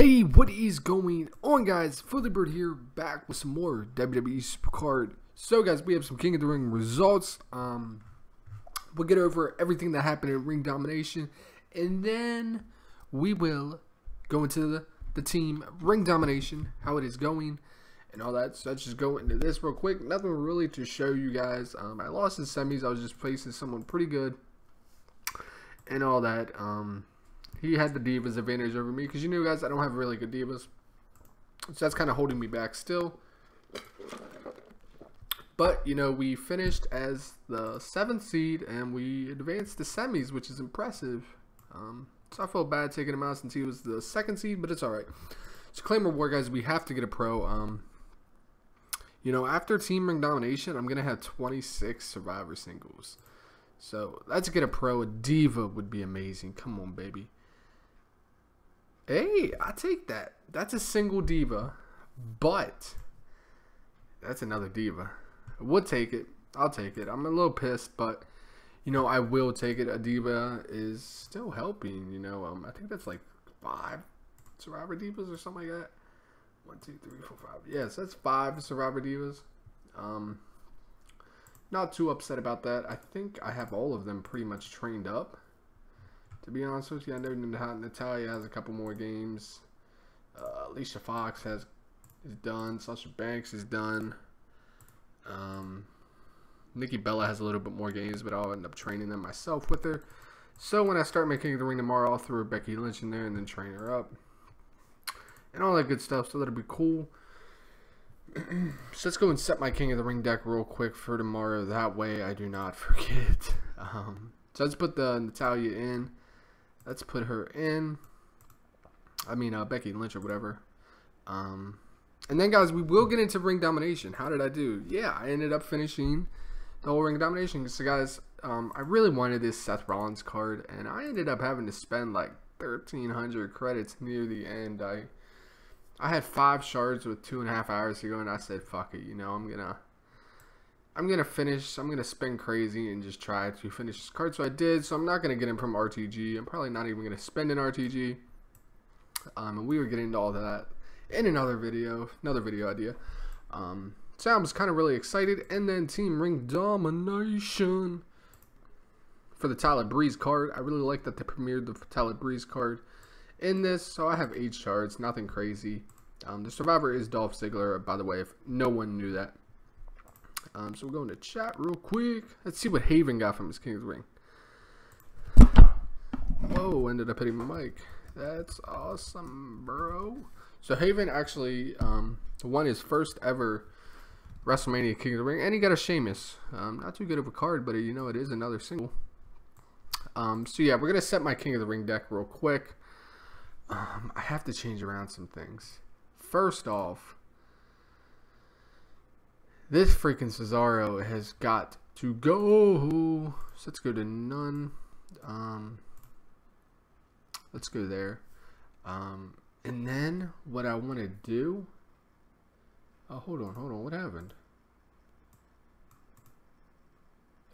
Hey, what is going on, guys? Bird here, back with some more WWE Supercard. So, guys, we have some King of the Ring results. Um, we'll get over everything that happened in Ring Domination, and then we will go into the, the team Ring Domination, how it is going, and all that. So, let's just go into this real quick. Nothing really to show you guys. Um, I lost in semis. I was just facing someone pretty good, and all that. Um, he had the divas advantage over me because you know, guys, I don't have really good divas, so that's kind of holding me back still. But you know, we finished as the seventh seed and we advanced to semis, which is impressive. Um, so I felt bad taking him out since he was the second seed, but it's all right. So Claymore War, guys, we have to get a pro. Um, you know, after Team Ring Domination, I'm gonna have 26 Survivor singles. So let's get a pro. A diva would be amazing. Come on, baby. Hey, I take that. That's a single diva, but that's another diva. Would take it. I'll take it. I'm a little pissed, but you know I will take it. A diva is still helping. You know, um, I think that's like five Survivor divas or something like that. One, two, three, four, five. Yes, that's five Survivor divas. Um, not too upset about that. I think I have all of them pretty much trained up. To be honest with you, I know Natalya has a couple more games. Uh, Alicia Fox has is done. Sasha Banks is done. Um, Nikki Bella has a little bit more games, but I'll end up training them myself with her. So when I start making the ring tomorrow, I'll throw Becky Lynch in there and then train her up. And all that good stuff, so that'll be cool. so let's go and set my King of the Ring deck real quick for tomorrow. That way I do not forget. Um, so let's put the Natalya in. Let's put her in. I mean, uh, Becky Lynch or whatever. Um, and then, guys, we will get into ring domination. How did I do? Yeah, I ended up finishing the whole ring domination. So, guys, um, I really wanted this Seth Rollins card, and I ended up having to spend like 1,300 credits near the end. I I had five shards with two and a half hours to go, and I said, "Fuck it," you know, I'm gonna I'm gonna finish. I'm gonna spin crazy and just try to finish this card. So I did. So I'm not gonna get him from RTG. I'm probably not even gonna spend an RTG. Um, and we were getting into all that in another video, another video idea. Um, so I was kind of really excited. And then Team Ring Domination for the Tyler Breeze card. I really like that they premiered the Tyler Breeze card in this. So I have eight shards, nothing crazy. Um, the survivor is Dolph Ziggler, by the way, if no one knew that. Um, so we're going to chat real quick. Let's see what Haven got from his King's Ring. Whoa, ended up hitting my mic. That's awesome, bro. So Haven actually um, won his first ever WrestleMania King of the Ring, and he got a Sheamus. Um, not too good of a card, but you know it is another single. Um, so yeah, we're gonna set my King of the Ring deck real quick. Um, I have to change around some things. First off, this freaking Cesaro has got to go. So let's go to none. Um, let's go there. Um, and then what I want to do. Oh, hold on, hold on. What happened?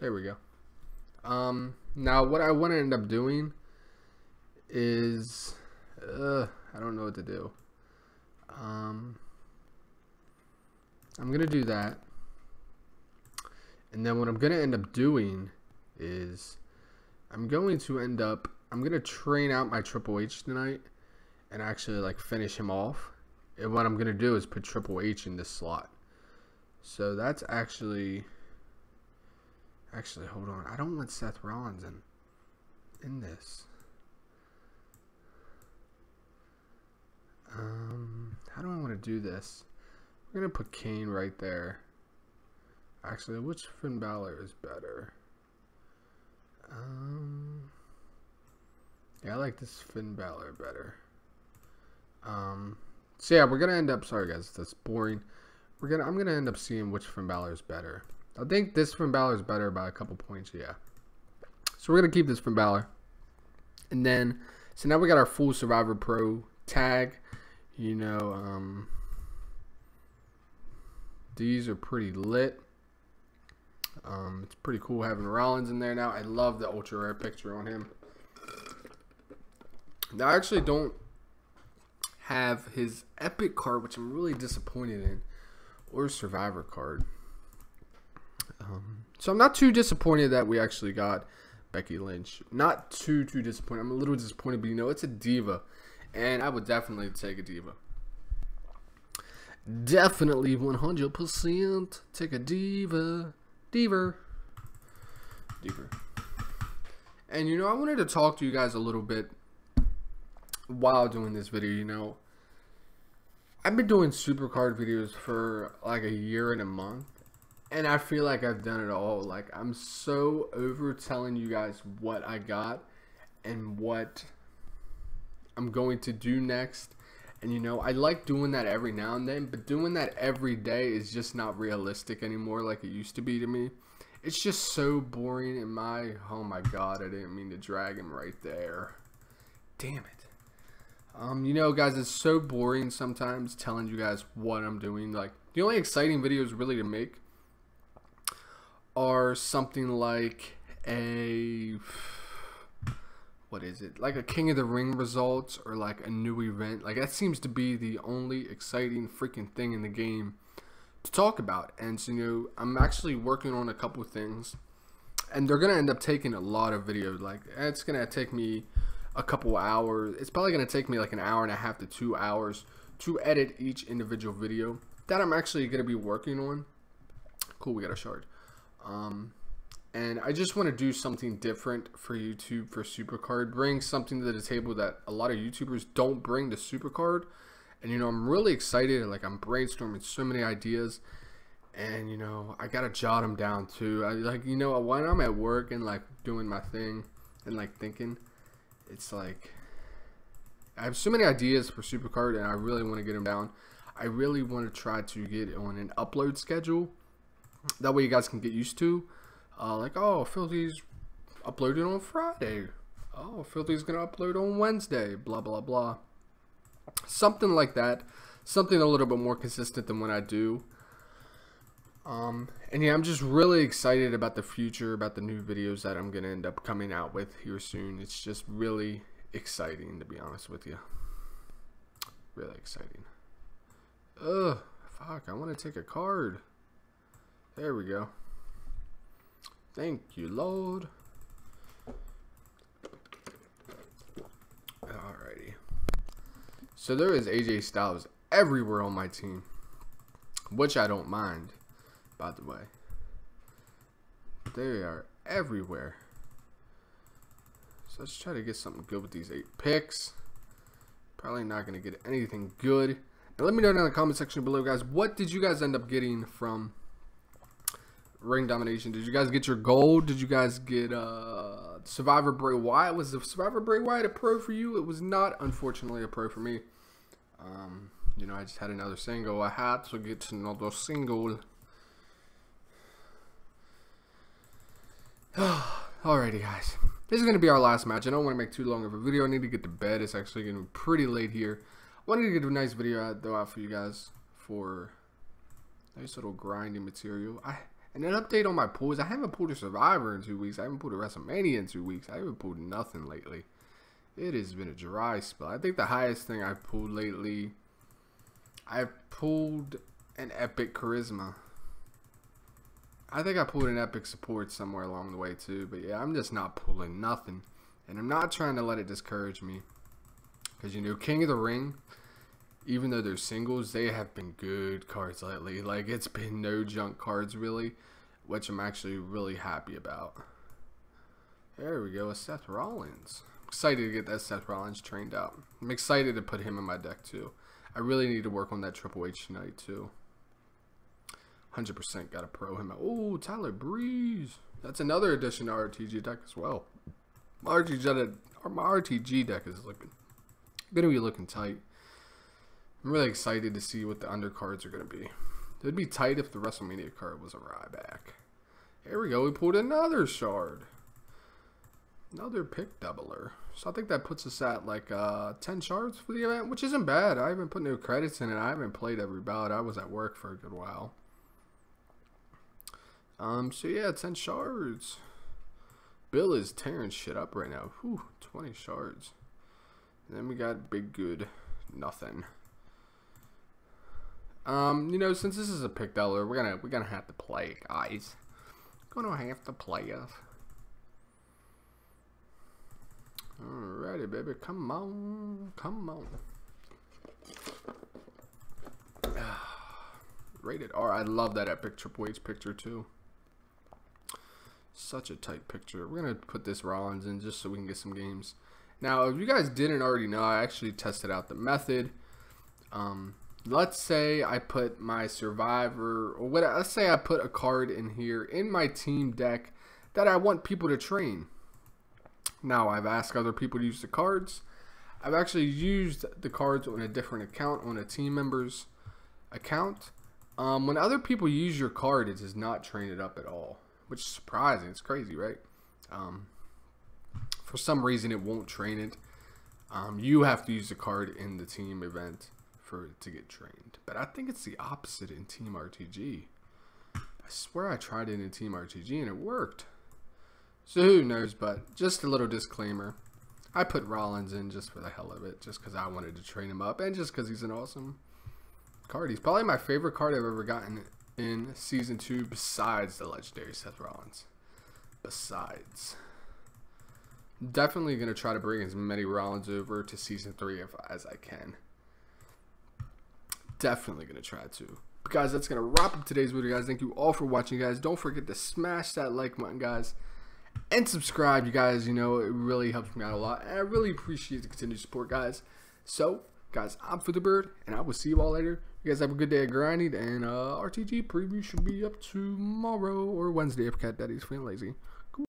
There we go. Um, now what I want to end up doing is, uh, I don't know what to do. Um, I'm gonna do that. And then what I'm going to end up doing is I'm going to end up, I'm going to train out my Triple H tonight and actually like finish him off. And what I'm going to do is put Triple H in this slot. So that's actually, actually, hold on. I don't want Seth Rollins in, in this. Um, how do I want to do this? We're going to put Kane right there. Actually, which Finn Balor is better? Um, yeah, I like this Finn Balor better. Um, so yeah, we're gonna end up. Sorry guys, that's boring. We're gonna. I'm gonna end up seeing which Finn Balor is better. I think this Finn Balor is better by a couple points. Yeah. So we're gonna keep this Finn Balor, and then so now we got our full Survivor Pro tag. You know, um, these are pretty lit. Um, it's pretty cool having Rollins in there now. I love the ultra rare picture on him. Now, I actually don't have his epic card, which I'm really disappointed in, or survivor card. Um, so I'm not too disappointed that we actually got Becky Lynch. Not too too disappointed. I'm a little disappointed, but you know it's a diva, and I would definitely take a diva. Definitely 100% take a diva, diva, diva. And you know I wanted to talk to you guys a little bit while doing this video. You know I've been doing supercard videos for like a year and a month and I feel like I've done it all. Like I'm so over telling you guys what I got and what I'm going to do next. And you know, I like doing that every now and then, but doing that every day is just not realistic anymore like it used to be to me. It's just so boring in my oh my god, I didn't mean to drag him right there. Damn it. Um, you know, guys, it's so boring sometimes telling you guys what I'm doing. Like, the only exciting videos really to make are something like a what is it? Like a king of the ring results or like a new event? Like that seems to be the only exciting freaking thing in the game to talk about. And so you know i'm actually working on a couple things and they're gonna end up taking a lot of videos like it's gonna take me a couple hours. It's probably gonna take me like an hour and a half to two hours to edit each individual video that i'm actually gonna be working on. Cool we got a shard. Um, and I just want to do something different for YouTube for Supercard. Bring something to the table that a lot of YouTubers don't bring to Supercard. And you know, I'm really excited. Like I'm brainstorming so many ideas, and you know, I gotta jot them down too. I like you know when I'm at work and like doing my thing and like thinking, it's like I have so many ideas for Supercard, and I really want to get them down. I really want to try to get on an upload schedule that way you guys can get used to. Uh, like, oh, Philthy's uploading on Friday. Oh, Philthy's going to upload on Wednesday. Blah, blah, blah. Something like that. Something a little bit more consistent than what I do. Um, and yeah, I'm just really excited about the future, about the new videos that I'm going to end up coming out with here soon. It's just really exciting, to be honest with you. Really exciting. Ugh, fuck, I want to take a card. There we go. Thank you, Lord. Alrighty. So there is AJ Styles everywhere on my team. Which I don't mind, by the way. They are everywhere. So let's try to get something good with these eight picks. Probably not going to get anything good. Now let me know down in the comment section below, guys. What did you guys end up getting from ring domination. Did you guys get your gold? Did you guys get uh, Survivor Bray Wyatt? Was the Survivor Bray Wyatt a pro for you? It was not, unfortunately, a pro for me. Um, you know, I just had another single. I had to get another single. Alrighty, guys. This is going to be our last match. I don't want to make too long of a video. I need to get to bed. It's actually getting pretty late here. I wanted to get a nice video out, though, out for you guys for nice little grinding material. I and an update on my pulls. I haven't pulled a Survivor in two weeks. I haven't pulled a WrestleMania in two weeks. I haven't pulled nothing lately. It has been a dry spell. I think the highest thing I've pulled lately, I've pulled an Epic Charisma. I think I pulled an Epic Support somewhere along the way too. But yeah, I'm just not pulling nothing. And I'm not trying to let it discourage me. Because, you know, King of the Ring even though they're singles, they have been good cards lately. Like, it's been no junk cards, really, which I'm actually really happy about. There we go, a Seth Rollins. I'm excited to get that Seth Rollins trained out. I'm excited to put him in my deck, too. I really need to work on that Triple H tonight, too. 100% got to pro him. Oh, Tyler Breeze. That's another addition to our RTG deck as well. My my RTG deck is looking, going to be looking tight. I'm really excited to see what the undercards are going to be. It'd be tight if the WrestleMania card was a Ryback. Here we go. We pulled another shard. Another pick doubler. So I think that puts us at like uh, 10 shards for the event, which isn't bad. I haven't put new credits in it. I haven't played every bout. I was at work for a good while. Um, so yeah, 10 shards. Bill is tearing shit up right now. Whew, 20 shards. And then we got Big Good. nothing. Um, you know, since this is a pick doubler, we're gonna we're gonna have to play, guys. Gonna have to play it. Alrighty, baby, come on, come on. Rated R. I love that epic Triple H picture too. Such a tight picture. We're gonna put this Rollins in just so we can get some games. Now, if you guys didn't already know, I actually tested out the method. Um, let's say I put my survivor, or what? Let's say I put a card in here in my team deck that I want people to train. Now, I've asked other people to use the cards. I've actually used the cards on a different account, on a team member's account. Um, when other people use your card, it does not train it up at all, which is surprising. It's crazy, right? Um, for some reason, it won't train it. Um, you have to use the card in the team event for it to get trained. But I think it's the opposite in Team RTG. I swear I tried it in Team RTG and it worked. So who knows, but just a little disclaimer. I put Rollins in just for the hell of it, just because I wanted to train him up, and just because he's an awesome card. He's probably my favorite card I've ever gotten in Season 2 besides the legendary Seth Rollins. Besides. Definitely going to try to bring as many Rollins over to Season 3 if, as I can. Definitely going to try to. But guys, that's going to wrap up today's video, guys. Thank you all for watching, guys. Don't forget to smash that like button, guys and subscribe, you guys. You know, it really helps me out a lot. And I really appreciate the continued support, guys. So, guys, I'm for the bird, and I will see you all later. You guys have a good day of grinding, and uh, RTG preview should be up tomorrow or Wednesday if Cat Daddy's feeling lazy.